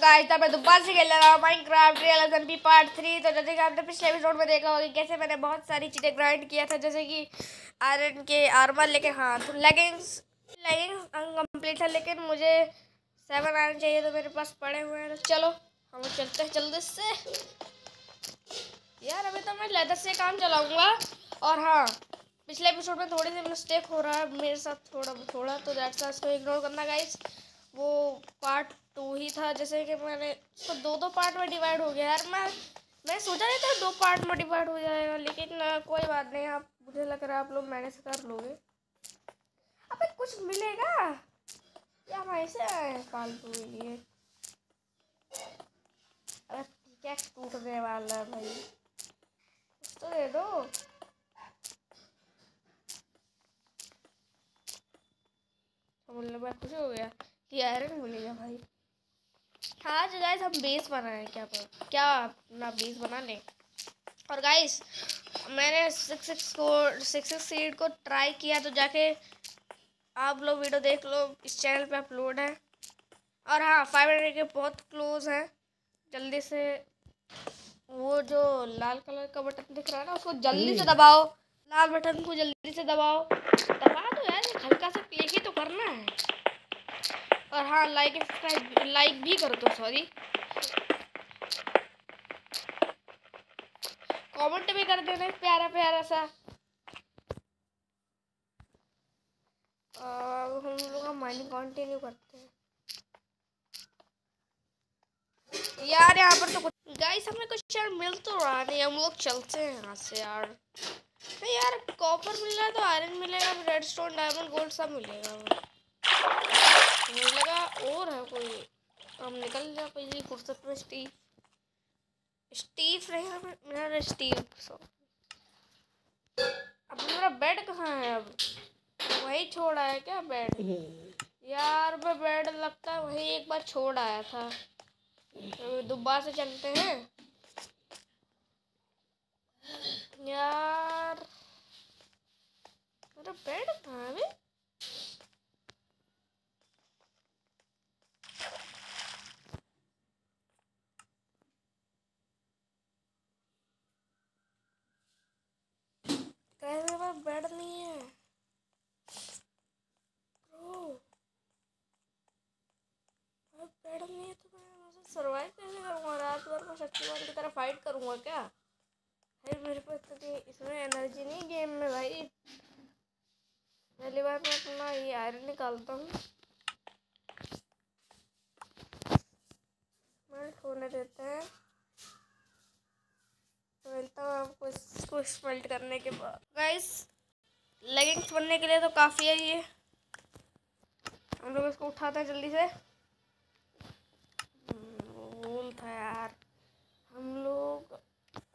Guys तब मैं दोबारा से खेल रहा हूँ Minecraft real SMP part three तो जैसे कि आपने पिछले एपिसोड में देखा होगा कैसे मैंने बहुत सारी चीज़ें ग्राइंड किया था, जैसे कि आयरन के आर्मर लेके हाँ तो लेगिंग्स लेगिंग्स अनकम्प्लीट है, लेकिन मुझे सेवन आयरन चाहिए तो मेरे पास पड़े हुए हैं। तो चलो, हम चलते हैं जल्दी से। यार, अभी तो मैं लेदर से काम चलाऊँगा। और हाँ पिछले एपिसोड में थोड़ी सी मिस्टेक हो रहा है मेरे साथ, थोड़ा थोड़ा तो दैट्स उसको इग्नोर करना गाइस वो पार्ट टू ही था, जैसे कि मैंने उसको दो दो पार्ट में डिवाइड हो गया यार। मैं मैं सोचा नहीं था दो पार्ट में डिवाइड हो जाएगा, लेकिन कोई बात नहीं। आप, मुझे लग रहा है आप लोग मैनेज कर लोगे। अबे, कुछ मिलेगा? या हम ऐसे आए फालतू ये अरे क्या टूटने वाला भाई। तो दे दो। मतलब मैं खुश हो गया कि आयरन मिलेगा भाई। हाँ आज गाइस हम बेस बनाए क्या पर? क्या अपना बेस बना लें? और गाइस मैंने सिक्स सिक्स को सिक्स सिक्स सीड को ट्राई किया तो जाके आप लोग वीडियो देख लो इस चैनल पे अपलोड है। और हाँ फाइव हंड्रेड के बहुत क्लोज हैं। जल्दी से वो जो लाल कलर का बटन दिख रहा है ना उसको जल्दी से दबाओ। लाल बटन को जल्दी से दबाओ। दबा दो यार हल्का सा क्लिक ही तो करना है। और हाँ लाइक सब्सक्राइब लाइक भी कर दो सॉरी कमेंट भी कर देना प्यारा प्यारा सा. अब हम लोग माइनिंग कंटिन्यू करते हैं. यार, यहाँ पर तो कुछ गाइस हमें कुछ यार मिल तो रहा नहीं हम लोग चलते हैं यहाँ से यार। नहीं यार कॉपर मिल रहा है तो आयरन मिलेगा रेड स्टोन डायमंड गोल्ड सब मिलेगा और है कोई? हम निकल जा कोई फुर्सत में स्टीव। स्टीव नहीं मेरा स्टीव, सो। अब मेरा बेड कहाँ है अब? वही छोड़ आया क्या बेड? यार, मैं बेड लगता है, वही एक बार छोड़ आया था। तो दोबारा से चलते हैं। यार, मेरा बेड कहाँ है कैसे मेरे पास बेड नहीं है। बेड नहीं है तो मैं सर्वाइव कैसे करूँगा? रात भर को शक्तिमान की तरह फाइट करूँगा क्या? भाई मेरे पास तो इसमें एनर्जी नहीं गेम में भाई। पहली बार मैं अपना ये आयरन निकालता हूँ। मेल्ट होने देते हैं। मिलता हूँ आपको इसको स्मेल्ट करने के बाद। गाइस लेगिंग्स बनने के लिए तो काफ़ी है ये। हम लोग इसको उठाते हैं जल्दी से। भूल था यार। हम लोग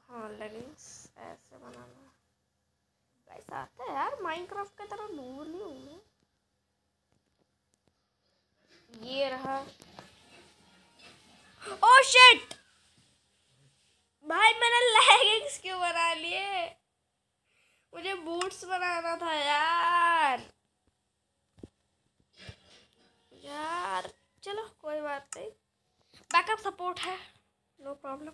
हाँ लेगिंग्स ऐसे बनाना। गाइस आता है यार माइनक्राफ्ट की तरह दूर नहीं हूँ मैं। ये रहा। ओह शिट भाई, मैंने लेगिंग्स क्यों बना लिए? मुझे बूट्स बनाना था यार। यार, चलो, कोई बात नहीं। बैकअप सपोर्ट है नो प्रॉब्लम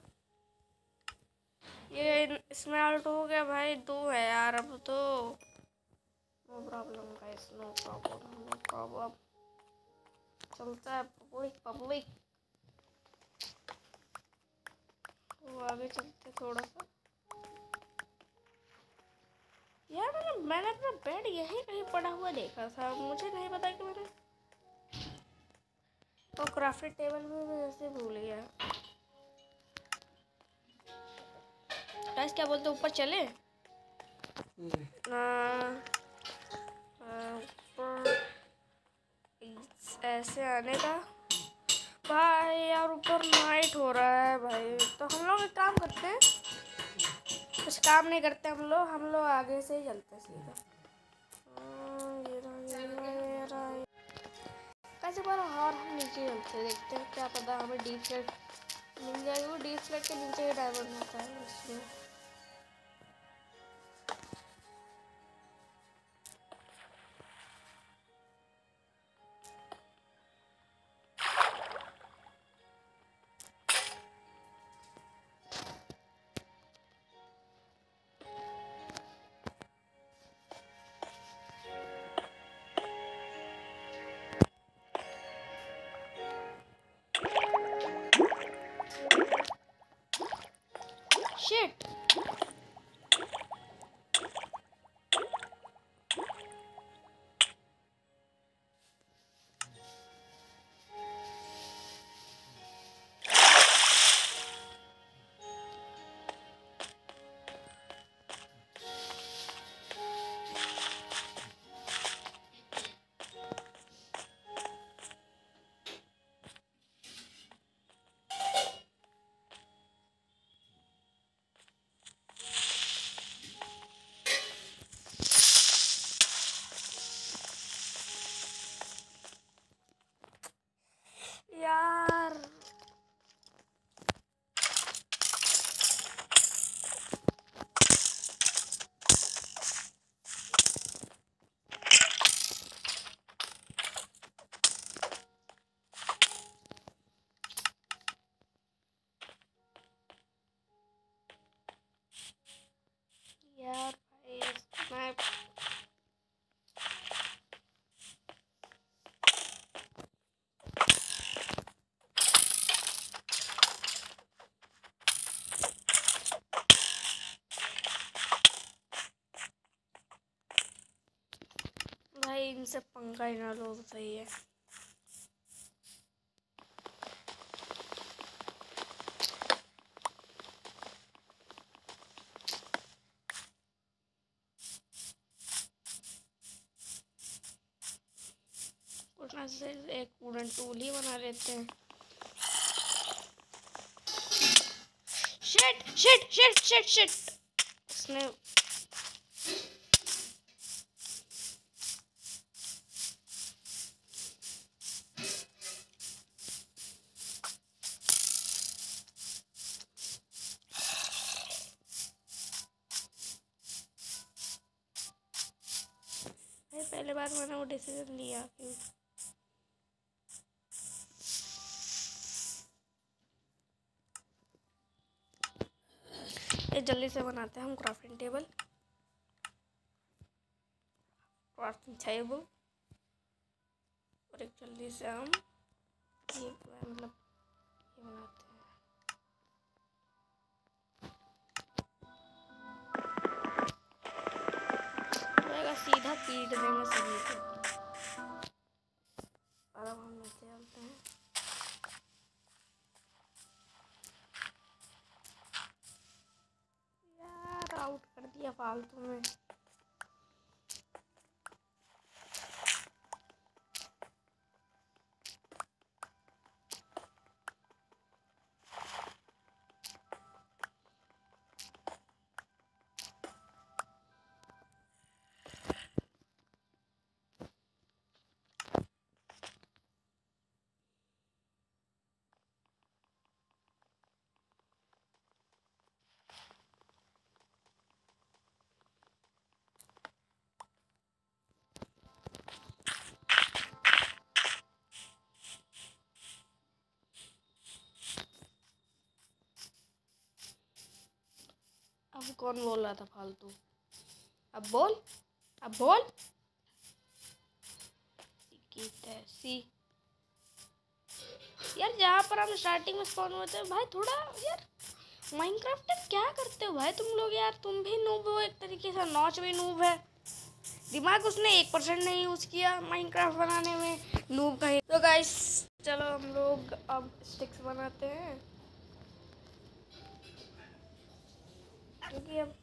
ये इसमें आउट हो गया भाई, दो है यार अब तो। No problem guys no problem no problem चलता है पब्लिक पब्लिक वो आगे चलते थोड़ा सा। यार मैंने मैंने अपना बेड यहीं कहीं पड़ा हुआ देखा था। मुझे नहीं पता कि मैंने और क्राफ्टेड टेबल में मैं ऐसे भूल गया। गाइस क्या बोलते ऊपर चले? ऐसे आने का। भाई यार ऊपर नाइट हो रहा है भाई। तो हम लोग एक काम करते हैं। कुछ काम नहीं करते हम लोग हम लोग आगे से ही चलते सीधा। कैसे बार और हम नीचे चलते देखते हैं क्या पता हमें डीप स्लेट मिल जाएगी वो डीप स्लेट के नीचे ही डायमंड होता है उसमें है कुछ ना से एक वुडन टूल ही बना लेते हैं shit shit shit shit shit उसने पहले बार मैंने वो डिसीज़न लिया कि ये जल्दी से बनाते हैं हम क्राफ्टिंग टेबल क्राफ्टिंग टेबल और एक जल्दी से हम ये मतलब ये बनाते सीधा पीट देंगे सभी को। और अब हम नीचे चलते हैं। यार आउट कर दिया फालतू में। अब कौन बोल रहा था फालतू? अब बोल अब बोल। तैसी यार, जहाँ पर हम स्टार्टिंग में स्पॉन हुए थे, भाई थोड़ा यार माइनक्राफ्ट क्या करते हो भाई तुम लोग यार? तुम भी नूब हो एक तरीके से, नॉच भी नूब है। दिमाग उसने एक परसेंट नहीं यूज़ किया माइनक्राफ्ट बनाने में नूब का ही। तो गाइस चलो हम लोग अब स्टिक्स बनाते हैं। क्योंकि अब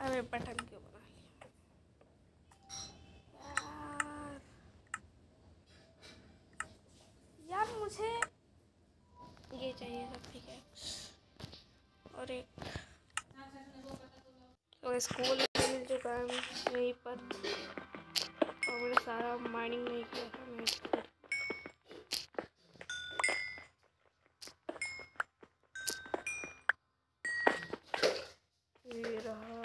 अरे बटन क्यों बना यार यार मुझे ये चाहिए सब ठीक है। और एक तो स्कूल मिल चुका है यहीं पर। और मैंने सारा माइनिंग नहीं किया था मैं इसलिए ये रहा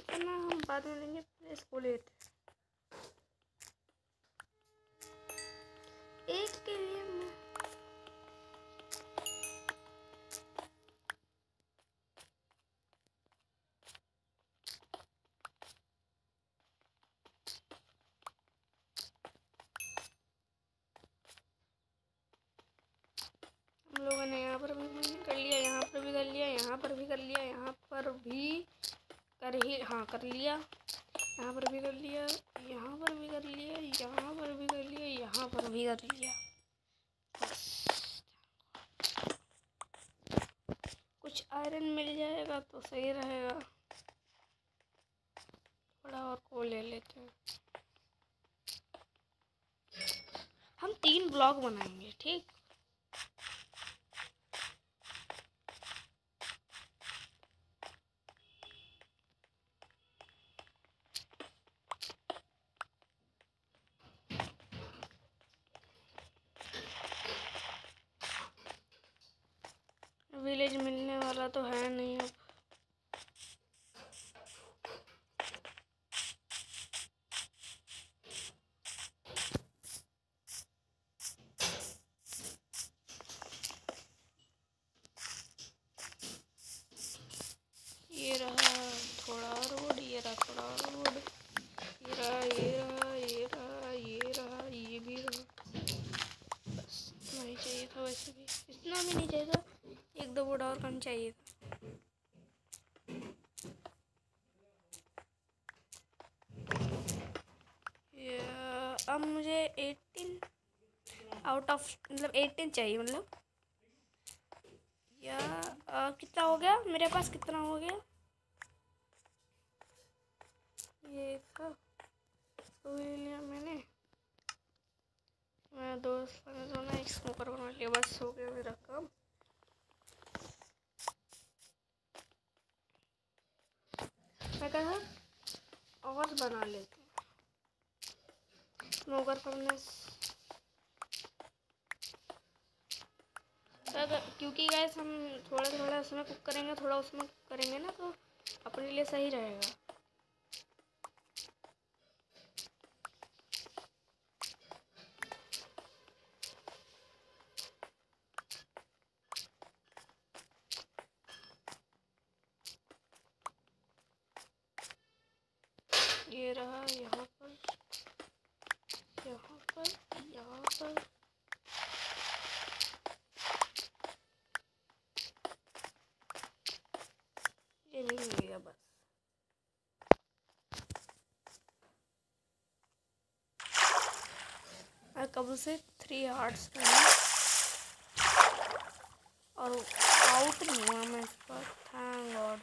इतना हम बाद में लेंगे पहले इसको लेते हैं। एक के लिए मैं हम लोगों ने यहाँ पर भी कर लिया यहाँ पर भी कर लिया यहाँ पर भी कर लिया यहाँ पर भी कर ही हाँ कर लिया। यहाँ पर भी कर लिया, यहाँ पर भी कर लिया, यहाँ पर भी कर लिया, यहाँ पर भी कर लिया। कुछ आयरन मिल जाएगा तो सही रहेगा। थोड़ा और को ले लेते हैं। हम तीन ब्लॉक बनाएँगे, ठीक? विलेज मिलने वाला तो है नहीं अब। चाहिए। अब मुझे एटीन आउट ऑफ़ मतलब एटीन चाहिए मतलब। या आ, कितना हो गया? मेरे पास कितना हो गया? ये था। तो लिया मैंने। मैं दोस्त ने सोना एक स्मोकर बना लिया बस हो गया मेरा काम। मैं है? और बना लेते हैं। मोगर फर्नेस क्योंकि गैस हम थोड़ा थोड़ा उसमें कुक करेंगे, थोड़ा उसमें कुक करेंगे ना तो अपने लिए सही रहेगा ये रहा यहाँ पर यहाँ पर यहाँ पर ये नहीं मिल गया बस मैं कब से थ्री हार्ट्स में और आउट नहीं हुआ मैं इस पर। थैंक गॉड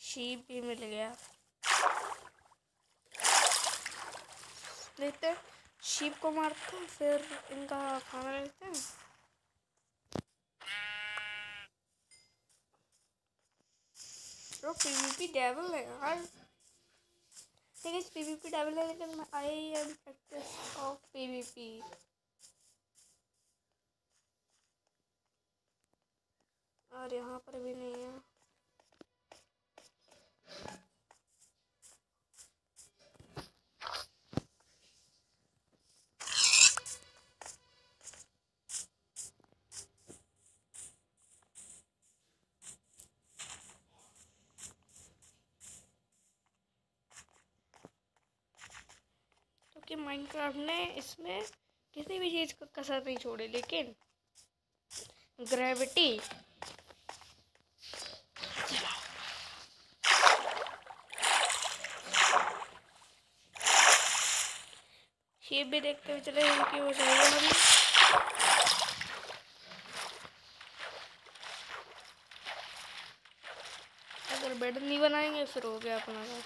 शीप भी मिल गया। देखते हैं। शीप को मारते हैं फिर इनका खाना लेते हैं। पीवीपी डेविल है यार। है पीवीपी डेविल है, लेकिन I am practice of PVP. और यहाँ पर भी नहीं है। क्योंकि माइनक्राफ्ट ने इसमें किसी भी चीज़ का कसर नहीं छोड़ी, लेकिन ग्रेविटी शेप भी देखते हुए चले क्योंकि वो चाहिए हमें अगर बेड नहीं बनाएँगे, फिर हो गया अपना हम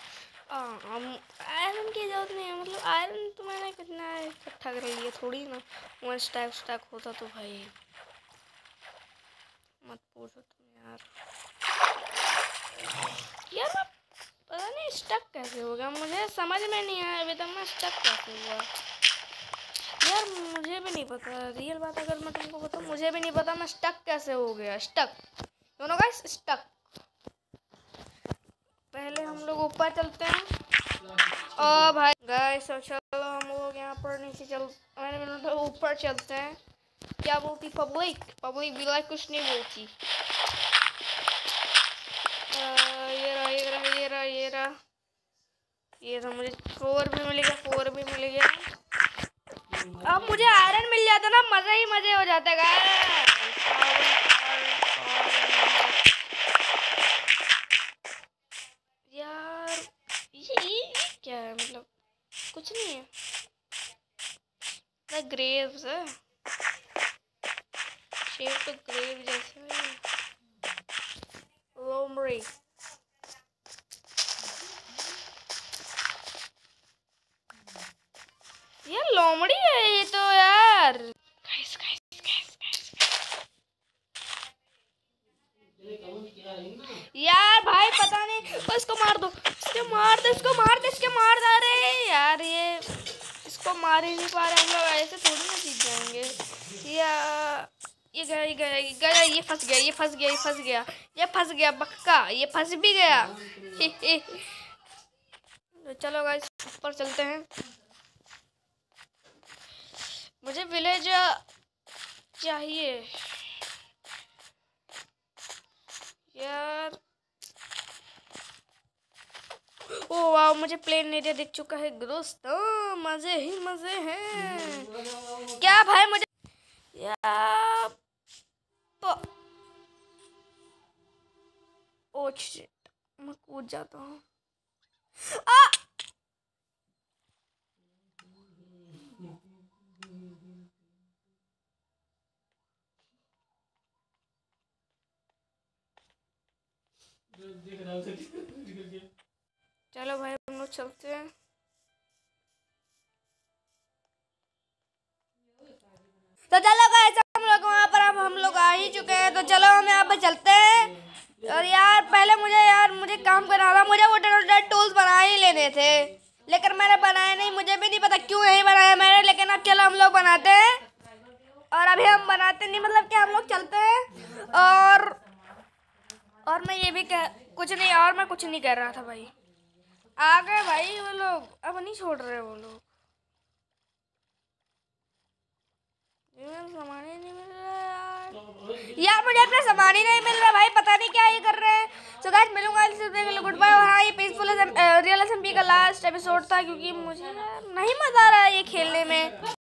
आयरन की ज़रूरत नहीं है मतलब आयरन तो मैंने कितना इकट्ठा कर लिया, थोड़ी ना वहाँ स्टैक स्टैक होता तो भाई, मत पूछो तुम यार। यार पता नहीं स्टक कैसे हो गया, मुझे समझ में नहीं आया अभी तक मैं स्टक कैसे हुआ। यार, मुझे भी नहीं पता रियल बात अगर मैं तुमको बताऊँ, मुझे भी नहीं पता मैं स्टक कैसे हो गया स्टक दोनों का स्टक पहले हम लोग ऊपर चलते हैं। ओ भाई गाइस चलो हम लोग यहाँ पर नीचे चल, मैंने बोला ऊपर चलते हैं। क्या बोलती पब्लिक पब्लिक लाइक कुछ नहीं बोलती। ये रहा ये रहा ये रहा ये रहा। ये रहा, मुझे फोर भी मिल गया फोर भी मिल गया। अब मुझे आयरन मिल जाता ना, मज़े ही मज़े हो जाते यार कुछ नहीं है। ना ग्रेव्स है। शेप तो ग्रेव जैसे है। लोमरी ये लोमड़ी है ये तो यार गाइस गाइस गाइस गाइस यार भाई पता नहीं इसको मार दो इसको मार दो इसको मार दो इसको मार दो अरे यार ये इसको मार ही नहीं पा रहे हम लोग ऐसे थोड़ी ना सीख जाएँगे। या, ये गया ये गया ये गया, ये फंस गया, ये फंस गया, ये फंस गया, ये फंस गया, बक्का, ये फंस भी गया। तो चलो गाइस ऊपर चलते हैं। मुझे विलेज चाहिए। यार ओ वाह मुझे प्लेन एरिया दिख चुका है दोस्त। मज़े ही मज़े हैं। क्या भाई, मुझे तो- ओच मैं कूद जाता हूँ, दिख रहा है। चलो भाई, हम लोग चलते हैं। तो चलो गाइस हम लोग वहाँ पर अब हम लोग आ ही चुके हैं। तो चलो हम यहाँ पर चलते हैं। और यार, पहले मुझे यार, मुझे काम करना था। मुझे वो टूल्स बना ही लेने थे। लेकिन मैंने बनाया नहीं। मुझे भी नहीं पता क्यों नहीं बनाया मैंने, लेकिन अब चलो हम लोग बनाते हैं। और अभी हम बनाते नहीं मतलब कि हम लोग चलते हैं। और और मैं ये भी कह, कुछ नहीं, और मैं कुछ नहीं कर रहा था भाई। आ गए भाई वो लोग। अब नहीं छोड़ रहे वो लोग। सामान ही नहीं मिल रहा यार। मुझे अपना सामान ही नहीं मिल रहा भाई, पता नहीं क्या ये कर रहे हैं। सो गाइस मिलूँगा गुड बाय। और हाँ ये पीसफुल रियल एस का लास्ट एपिसोड था क्योंकि मुझे नहीं मज़ा आ रहा है ये खेलने में।